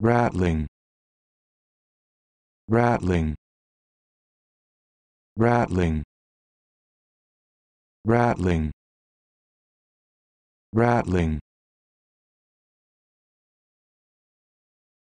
rattling. Rattling. Rattling. Rattling. Rattling.